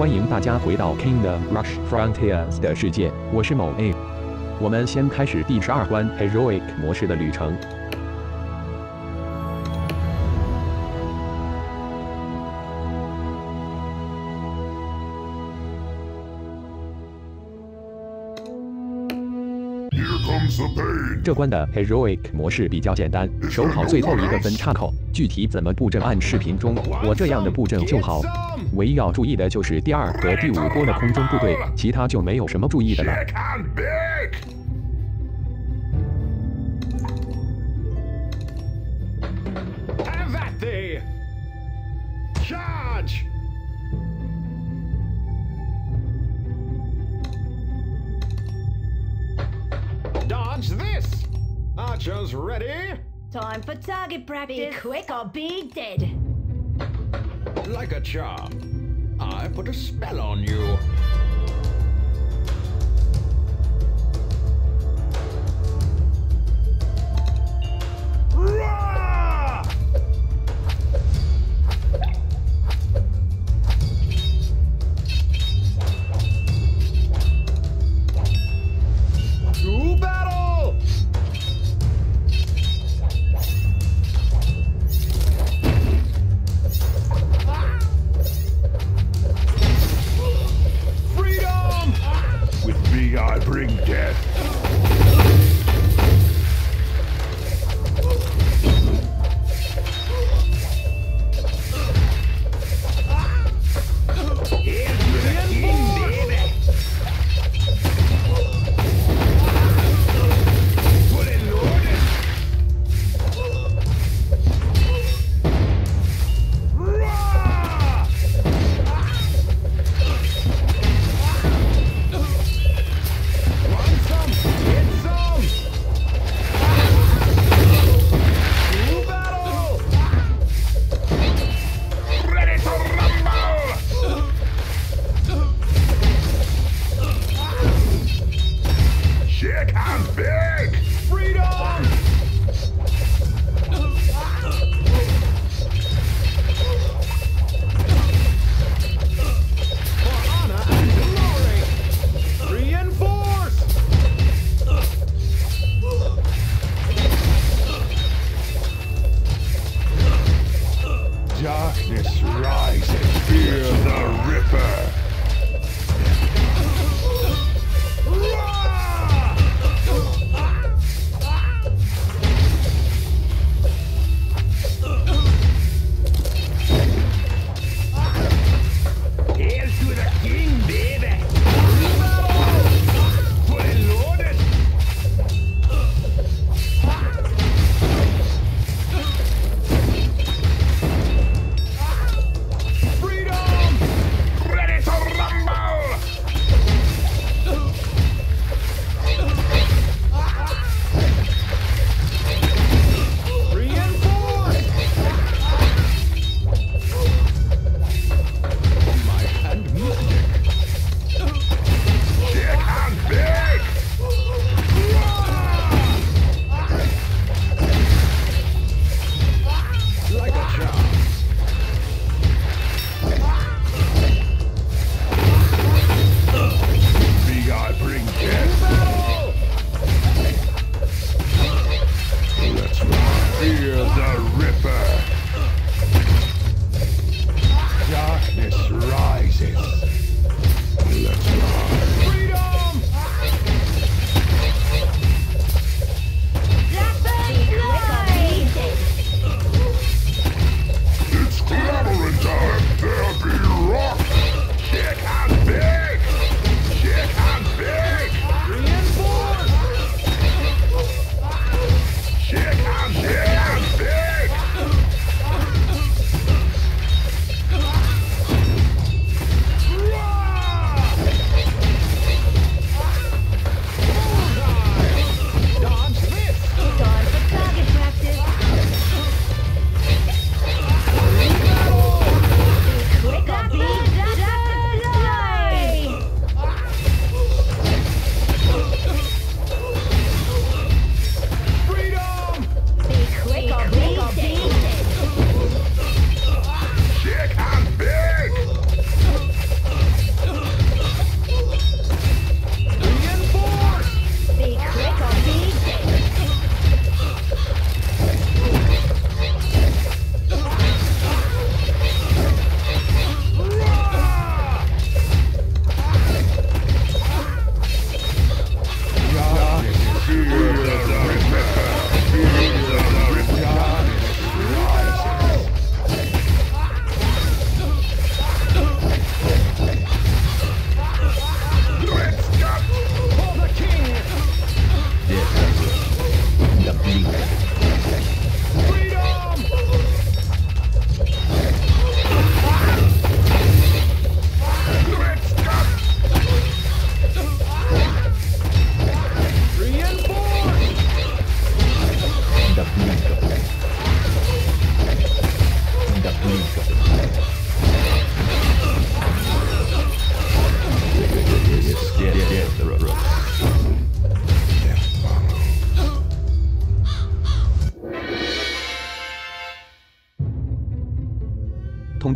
欢迎大家回到 Kingdom Rush Frontiers 的世界，我是某 A。我们先开始第十二关 Heroic 模式的旅程。这关的 Heroic 模式比较简单，守好最后一个分岔口。具体怎么布阵，按视频中我这样的布阵就好。唯一要注意的就是第二和第五波的空中部队，其他就没有什么注意的了。Archers ready? Time for target practice. Be quick or be dead. Like a charm. I put a spell on you.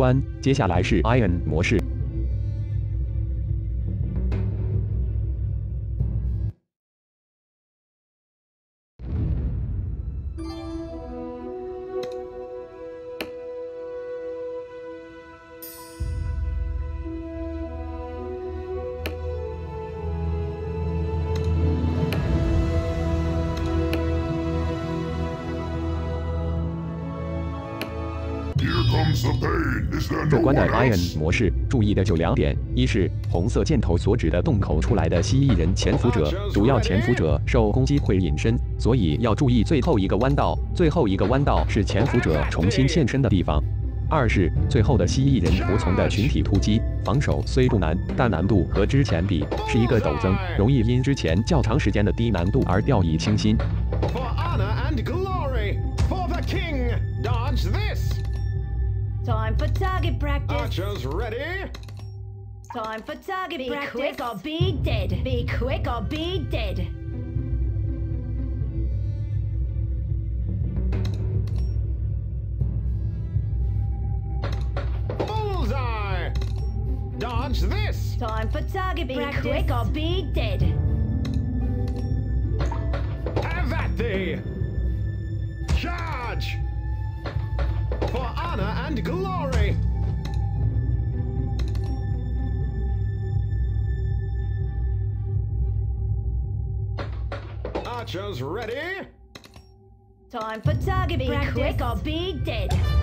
关。接下来是 Iron 模式。这关的 Iron 模式，注意的就两点：一是红色箭头所指的洞口出来的蜥蜴人潜伏者，主要潜伏者受攻击会隐身，所以要注意最后一个弯道。最后一个弯道是潜伏者重新现身的地方。二是最后的蜥蜴人服从的群体突击，防守虽不难，但难度和之前比是一个陡增，容易因之前较长时间的低难度而掉以轻心。Time for target practice. Archers ready. Time for target be practice. Be quick or be dead. Be quick or be dead. Bullseye! Dodge this! Time for target be practice. Be quick or be dead. Have at thee! Charge! for honor and glory. Archers ready? Time for target be practice. quick or be dead.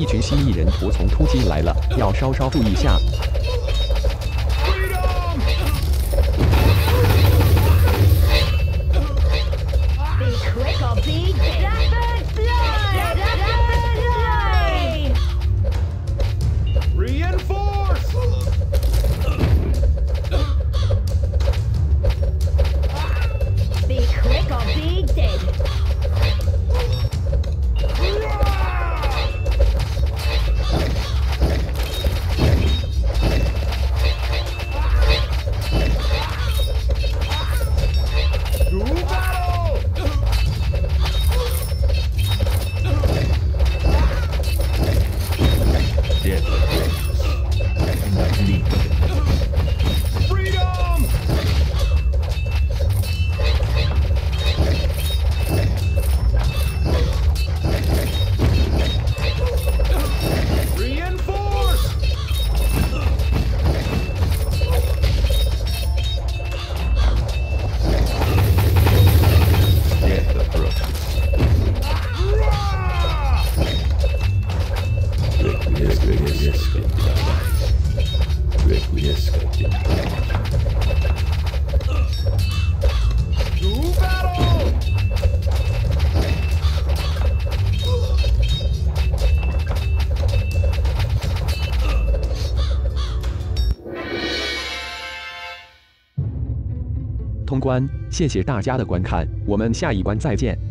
一群蜥蜴人仆从突击来了，要稍稍注意下。通关，谢谢大家的观看，我们下一关再见。